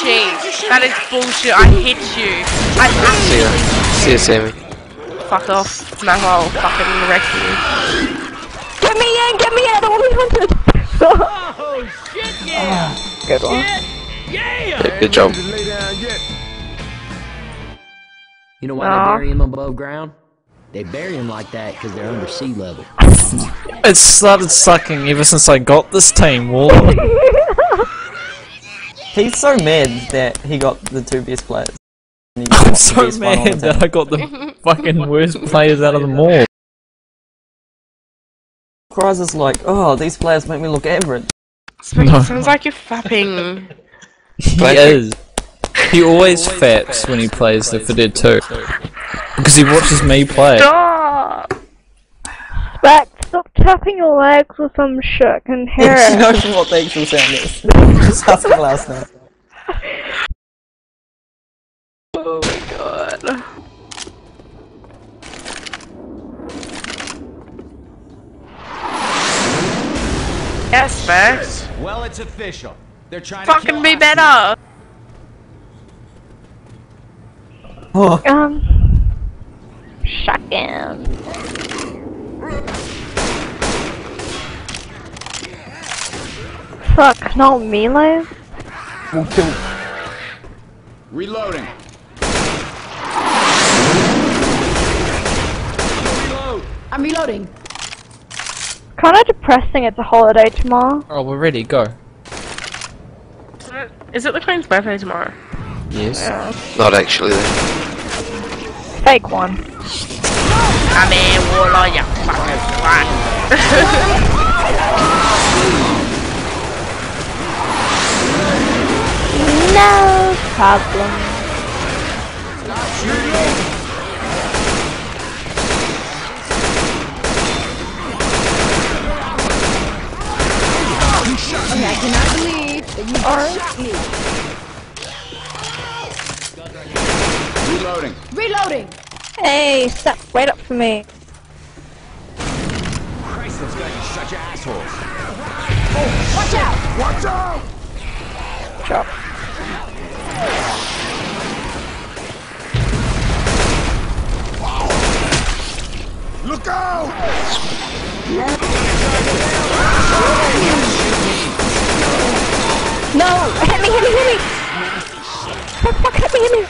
cheat. That is bullshit. I hit you. I See ya. See ya, Sammie. fuck off. No, I'll fucking wreck you. Get me in, get me in, I don't want to be hunted. Oh shit, yeah! Good one. Yeah, good job. You know why Aw. they bury him above ground? They bury him like that because they're under sea level. It started sucking ever since I got this team, Wall. He's so mad that he got the two best players. I'm so best one on the mad that. I got the fucking worst players out of them all. Kriaz is like, oh, these players make me look average. No. Sounds like you're fapping. He is. He always faps when he plays the for Dead 2. Because he watches me play. Stop! Back, stop tapping your legs with some shit and hear she knows what the actual sound is. Just ask her last name. Oh my god. Yes, Max. Well, it's official. They're trying to Fucking be us. better. Oh, Um, shotgun. Fuck, not melee? we'll kill. Reloading. Reload. I'm reloading. Kinda depressing it's a holiday tomorrow. Oh, we're ready, go. Is it the Queen's birthday tomorrow? Yes. Not actually, though. Fake one. Come here, Warlord, Problem. I cannot believe that you aren't me. Reloading. Reloading. Hey, step right up for me. Christ, those guys are such assholes. Watch out. Watch out! Drop. Look out! No! Hit me, hit me, hit me! Fuck, fuck, hit me, hit me!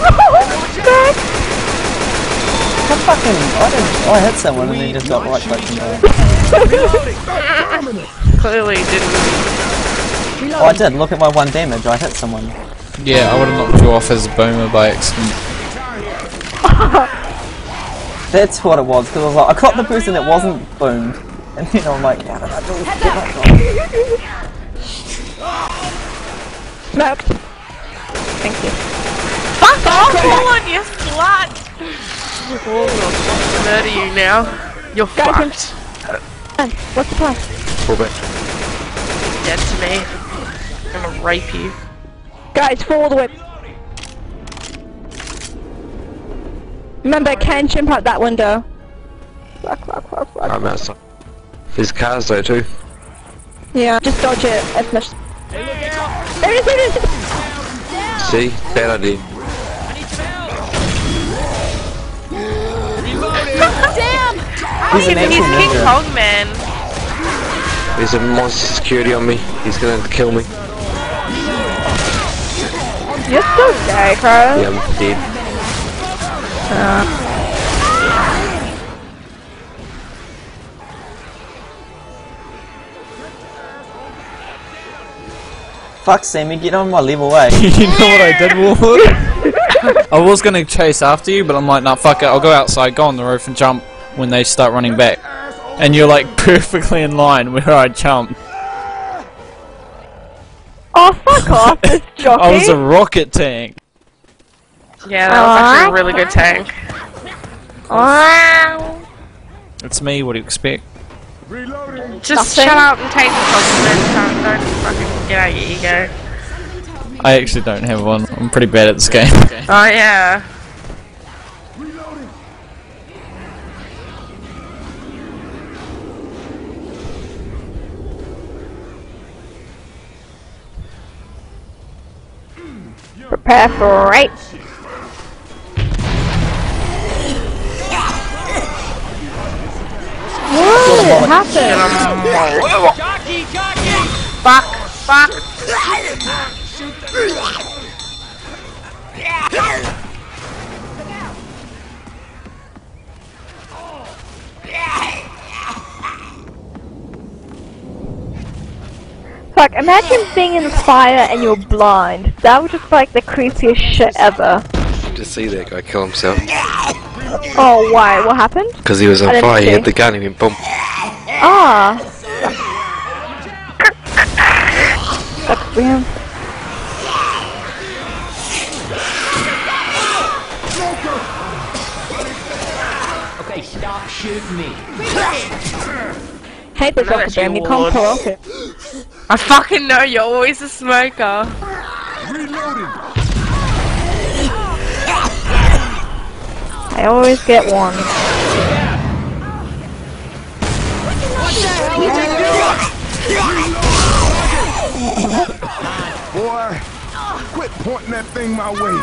Back! I fucking. I, did, oh, I hit someone and then just got right back to me. Clearly didn't. Oh, I did. Look at my one damage. I hit someone. Yeah, I would have knocked you off as a boomer by accident. That's what it was. Because I was like, I got the person that wasn't boomed, and then I'm like, how did I do this? Smoked. Thank you. Fuck off, Warlord, you slut! Warlord, I'm murder you now. You're Guys, fucked. What's the plan? Pull back. Dead to me. I'm gonna rape you. Guys, follow the whip. Remember, can jump out that window. Fuck, fuck, fuck, fuck. I'm outside. There's cars, though, too. Yeah, just dodge it as much. There it is, there it is! See? Bad idea. Damn. He's an He's King ninja. Kong man. There's a monster security on me. He's gonna kill me. You're so gay, Carl. Yeah, I'm dead. Fuck, Sammie, get on my level, eh? you know what I did, Warlord? I was gonna chase after you, but I'm like, nah, fuck it, I'll go outside, go on the roof and jump when they start running back. And you're like perfectly in line where I jumped. Oh, fuck off, this jockey. I was a rocket tank. Yeah, that was actually a really good tank. Wow. It's me, what do you expect? Just Nothing. shut up and take the compliment. Don't, don't fucking get out your ego. I actually don't have one. I'm pretty bad at this game. Oh yeah. For right. What happened? Jockey, jockey! Fuck, fuck. Fuck, imagine being in the fire and you're blind. That would just be like the creepiest shit ever. Just see that guy kill himself. Oh, why? What happened? Because he was on didn't fire, he see. hit the gun, he went boom. Ah. Sucks for him. Okay, stop shooting me. Hate this I know rocket that's you your can't pull off it. I fucking know you're always a smoker. Reloading. I always get one. Boy, quit pointing that thing my way.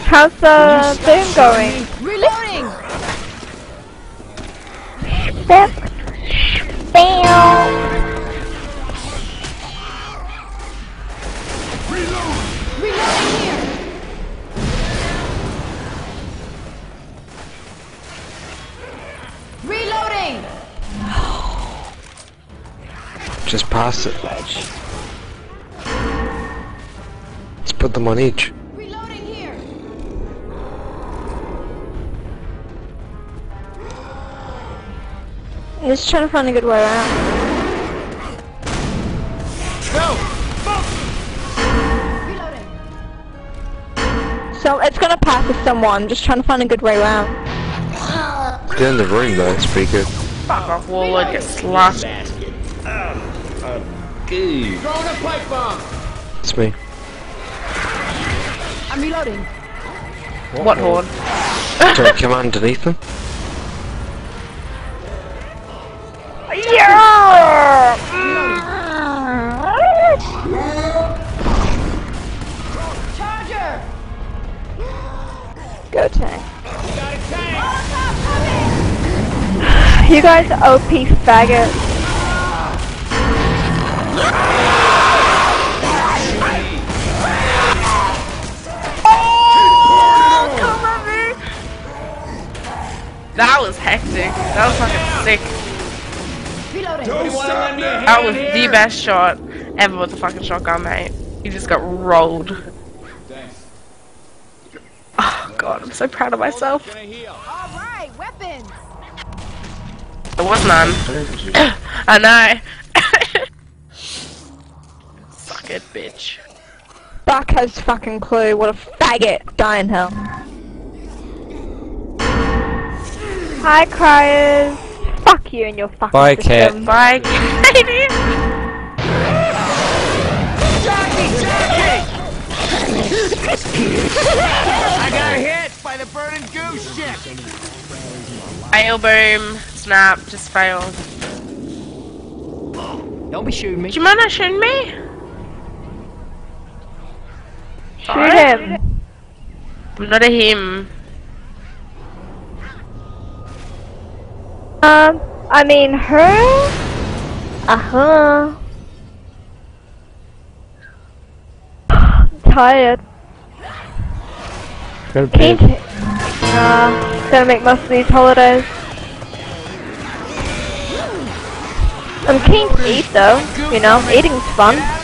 How's the thing going? Reloading! Step. Bam. Just pass it. Let's put them on each. Reloading here! I'm just trying to find a good way around. Reloading! So it's gonna pass with someone. Just trying to find a good way around. They're in the room though, it's pretty good. Fuck off, Warlord, get slashed. Throwing a pipe bomb. It's me. I'm reloading. What horn? Sorry, come underneath them. Charger! Go tank. You guys are OP faggots. That was hectic. That was fucking sick. That was the best shot ever with the fucking shotgun, mate. You just got rolled. Oh god, I'm so proud of myself. Alright, weapons! There was none. I know. Suck bitch. Buck has fucking clue. What a faggot. Die in hell. Hi, Kriaz. Fuck you and your fucking Bye, system. Bye, Kaity. I got hit by the burning goose ship. Fail boom. Snap. Just failed. Don't be shooting me. Do you mind not shooting me? Shoot him. I'm not a him. Um, I mean her? Uh-huh. Tired. Go to Keen bed. to... Nah, gonna make most of these holidays. I'm keen to eat though, you know, eating's fun.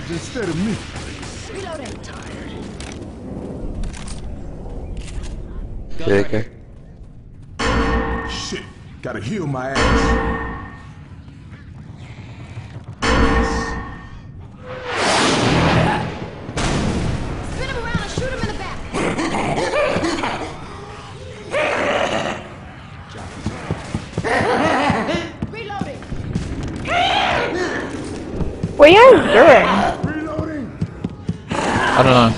Damn instead of me. Reloading! There you go. Shit, gotta heal my ass. Spin him around and shoot him in the back! Reloading! What are you guys doing? I don't know.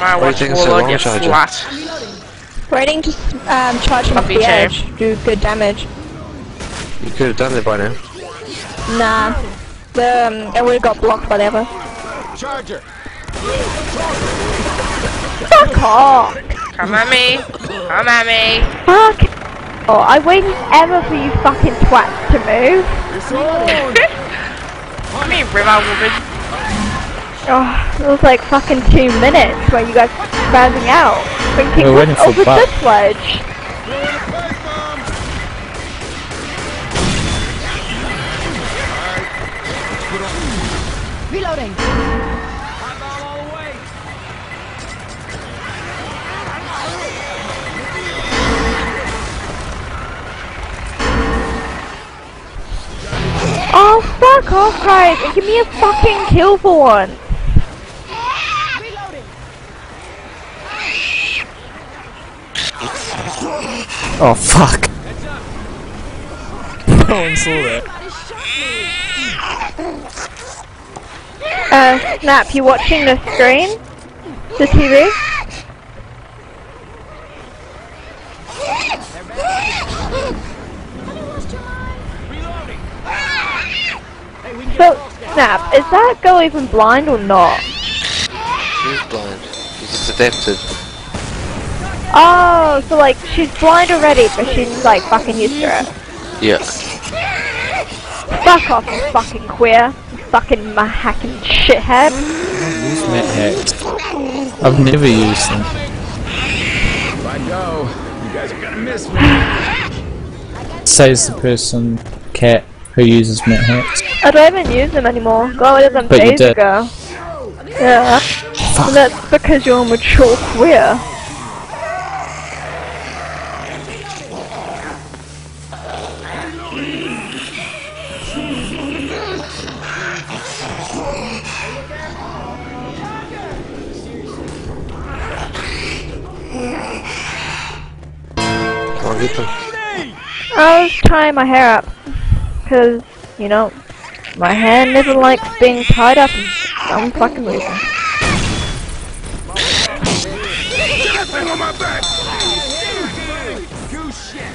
I Why do you think it's so long, Charger? Flat. Waiting to um, charge him off the edge, do good damage. You could have done it by now. Nah. The, um, it would've got blocked by the. Charger. Fuck off! Come at me. Come at me. Fuck! Oh, I waited ever for you fucking twats to move. Come here, river woman. Oh, it was like fucking two minutes where you guys were spazzing out. Thinking, We're waiting for over Buck. this ledge? Reloading. Oh, fuck off, guys, give me a fucking kill for once. Oh fuck. No one saw that. Uh, Snap, you watching the screen? The TV? So, Snap, is that girl even blind or not? She's blind. She's just adapted. Oh, so like, she's blind already, but she's like fucking used to it. Yeah. Fuck off, you fucking queer. Fucking ma hacking shithead. Hacks. I've never used them. If I go, you guys are gonna miss me. Says the person, cat, who uses Met hacks. I don't even use them anymore. God, I did them But days ago. Yeah. And that's because you're a mature queer. I was tying my hair up. Cause, you know, my hair never likes being tied up and some fucking reason. That thing on my back. Goose shit.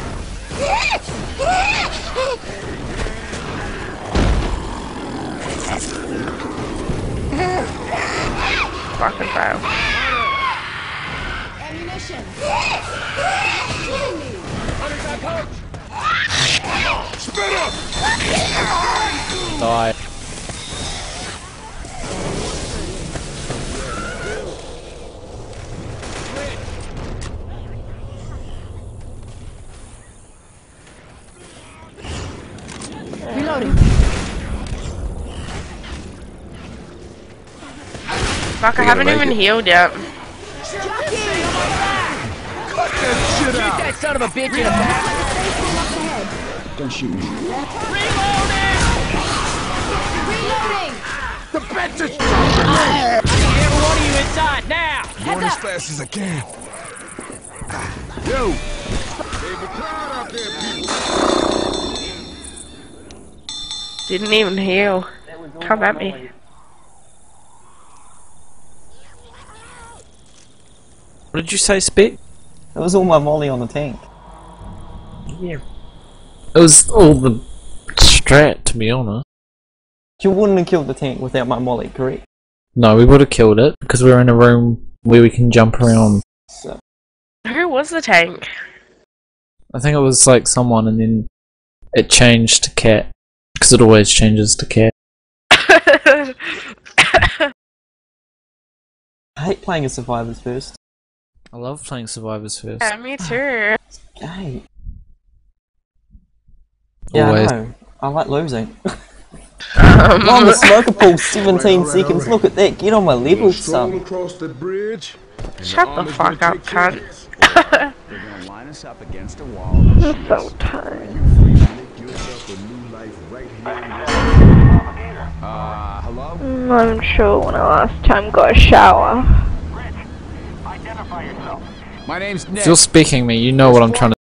Fucking foul. Ammunition. Spit up. Die. Reloading. Fuck, I haven't even make it. healed yet. Shit out. That son of a bitch in the back. Don't shoot me. Reloading. The bitch is Every one of you inside now. going as fast as I can. Yo. There's a crowd out there, people. Didn't even heal. Come at me. What did you say, Spit? It was all my molly on the tank. It was all the strat, to be honest. You wouldn't have killed the tank without my molly, correct? No, we would have killed it because we were in a room where we can jump around. So, Who was the tank? I think it was like someone, and then it changed to cat because it always changes to cat. I hate playing as survivors first. I love playing survivors first. yeah, me too. Hey. Yeah, Always. I know. I like losing. Um, on the smoker pool, 17 seconds. Look at that. Get on my level, son. across the bridge. Shut the fuck up, cunt. They're gonna line us up against a wall. I'm so tired. yourself a new life right here. Uh, hello? I'm not even sure when I last time got a shower. My name's Nick. If you're speaking me, you know what I'm trying to